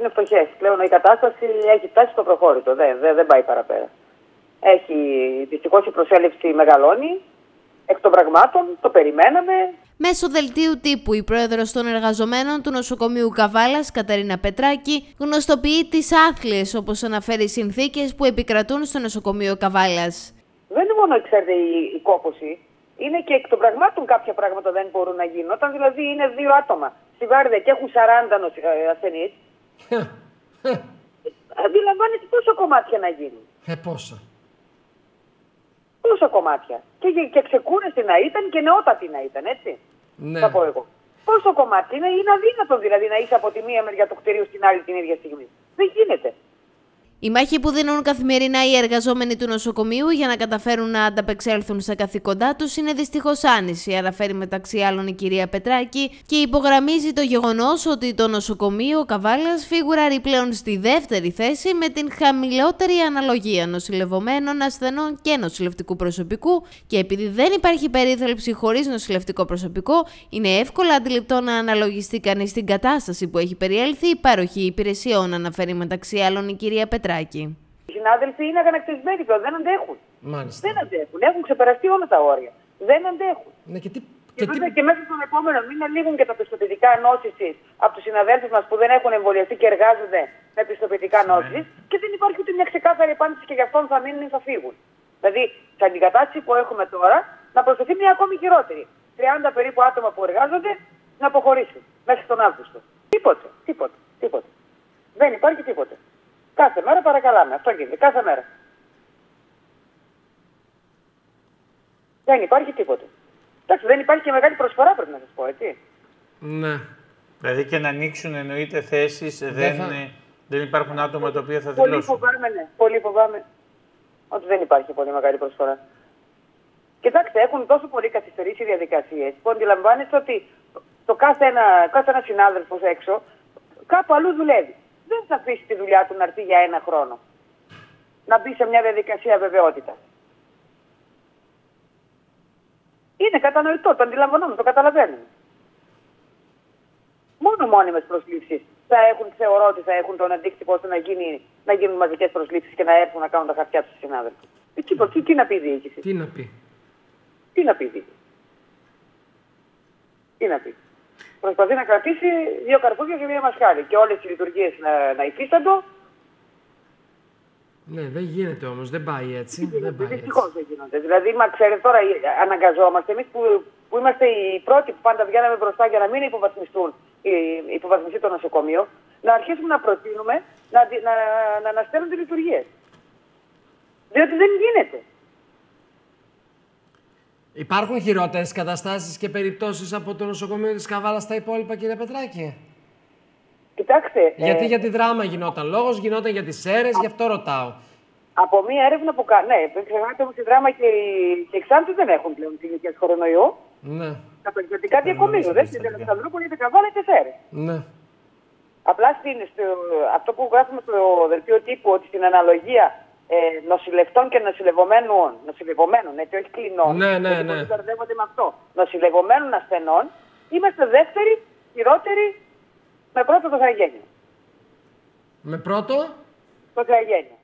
είναι φτωχές. Πλέον η κατάσταση έχει φτάσει στο προχώρητο. Δεν, δεν, δεν πάει παραπέρα. Έχει δυστυχώς η προσέλευση μεγαλώνει. Εκ των πραγμάτων το περιμέναμε. Μέσω δελτίου τύπου, η πρόεδρος των εργαζομένων του νοσοκομείου Καβάλας, Κατερίνα Πετράκη, γνωστοποιεί τις άθλιες, όπως αναφέρει, συνθήκες που επικρατούν στο νοσοκομείο Καβάλας. Δεν είναι μόνο, ξέρετε, η, η κόποση. Είναι και εκ των πραγμάτων κάποια πράγματα δεν μπορούν να γίνουν. Όταν δηλαδή είναι δύο άτομα στη Βάρδια και έχουν 40 ασθενείς, αντιλαμβάνεται πόσο κομμάτια να γίνουν. Ε, πόσα. Πόσα κομμάτια. Και, και ξεκούραστη να ήταν και νεότατη να ήταν, έτσι. Ναι. Θα πω εγώ. Πόσο κομμάτι είναι, είναι αδύνατο δηλαδή να είσαι από τη μία μεριά του κτηρίου στην άλλη την ίδια στιγμή. Δεν γίνεται. Η μάχη που δίνουν καθημερινά οι εργαζόμενοι του νοσοκομείου για να καταφέρουν να ανταπεξέλθουν στα καθήκοντά τους είναι δυστυχώς άνηση, αναφέρει μεταξύ άλλων η κυρία Πετράκη και υπογραμμίζει το γεγονός ότι το νοσοκομείο Καβάλας φίγουραρει πλέον στη δεύτερη θέση με την χαμηλότερη αναλογία νοσηλευομένων, ασθενών και νοσηλευτικού προσωπικού και επειδή δεν υπάρχει περίθαλψη χωρίς νοσηλευτικό προσωπικό, είναι εύκολα αντιληπτό να αναλογιστεί κανείς την κατάσταση που έχει περιέλθει η παροχή υπηρεσιών, αναφέρει μεταξύ άλλων η κυρία Πετράκη. Οι συνάδελφοι είναι αγανακτισμένοι πλέον, δεν αντέχουν. Μάλιστα. Δεν αντέχουν. Έχουν ξεπεραστεί όλα τα όρια. Δεν αντέχουν. Ναι, και τι, Και, και τι... βέβαια και μέσα στον επόμενο μήνα λήγουν και τα πιστοποιητικά νόσηση από τους συναδέλφους μας που δεν έχουν εμβολιαστεί και εργάζονται με πιστοποιητικά νόσηση και δεν υπάρχει ούτε μια ξεκάθαρη απάντηση και γι' αυτόν θα μείνουν ή θα φύγουν. Δηλαδή, στην αντικατάσταση που έχουμε τώρα, να προσθεθεί μια ακόμη χειρότερη. 30 περίπου άτομα που εργάζονται να αποχωρήσουν μέχρι τον Αύγουστο. Κάθε μέρα παρακαλάμε. Αυτό γίνεται. Κάθε μέρα. Δεν υπάρχει τίποτε. Εντάξει, δεν υπάρχει και μεγάλη προσφορά πρέπει να σας πω, έτσι. Ναι. Δηλαδή και να ανοίξουν εννοείται θέσεις, δεν, θα- ε, δεν υπάρχουν άτομα τα οποία θα Πολύ δηλώσουν. φοβάμαι, ναι. Πολύ φοβάμαι ότι δεν υπάρχει πολύ μεγάλη προσφορά. Κοιτάξτε, έχουν τόσο πολύ καθυστερήσει οι διαδικασίες που αντιλαμβάνεστε ότι το κάθε ένα, κάθε ένας συνάδελφος έξω κάπου αλλού δουλεύει. Δεν θα αφήσει τη δουλειά του να έρθει για ένα χρόνο. Να μπει σε μια διαδικασία βεβαιότητας. Είναι κατανοητό, το αντιλαμβανόμαστε, το καταλαβαίνουμε. Μόνο μόνιμες προσλήψεις θα έχουν, θεωρώ ότι θα έχουν τον αντίκτυπο ώστε να, γίνει, να γίνουν μαζικές προσλήψεις και να έρθουν να κάνουν τα χαρτιά τους οι συνάδελφοι. Εκεί, εκεί, τι να πει η διοίκηση; Τι να πει; Τι να πει η διοίκηση; Τι να πει; Προσπαθεί να κρατήσει δύο καρπούζια και μία μασχάλη και όλες οι λειτουργίες να, να υφίσταντο. Ναι, δεν γίνεται όμως, δεν πάει έτσι. δεν πάει Δυστυχώς έτσι. δεν γίνονται. Δηλαδή, μα ξέρετε τώρα, ε, αναγκαζόμαστε εμείς που, που είμαστε οι πρώτοι που πάντα βγαίναμε μπροστά για να μην υποβαθμιστούν, οι- υποβαθμιστεί το νοσοκομείο, να αρχίσουμε να προτείνουμε να, δι- να, να αναστέλνονται λειτουργίες. Διότι δεν γίνεται. Υπάρχουν χειρότερες καταστάσεις και περιπτώσεις από το νοσοκομείο της Καβάλας στα υπόλοιπα, κύριε Πετράκη; Κοιτάξτε, ε, Γιατί για τη δράμα γινόταν λόγος, γινόταν για τις αίρε, γι' αυτό ρωτάω. από μία έρευνα που κάνει. Ναι, δεν ξεχνάτε όμως η δράμα και οι, και οι Ξάνθες δεν έχουν πλέον κλινικέ κορονοϊό. Ναι, Τα περιοδικά διακομίζουν. Δεν στην Αλεξανδρούπολη, είτε Καβάλα είτε Σέρες. ναι. Απλά στην, στο, αυτό που γράφουμε στο δελτίο τύπου ότι στην αναλογία ε, νοσηλευτών και νοσηλευομένων, νοσηλευομένων, έτσι, όχι κλινών. Ναι, ναι, γιατί ναι. πολλοί μπερδεύονται με αυτό. Νοσηλευομένων ασθενών, είμαστε δεύτεροι, χειρότεροι, με πρώτο το Θαγένιο. Με πρώτο, Το Θαγένιο.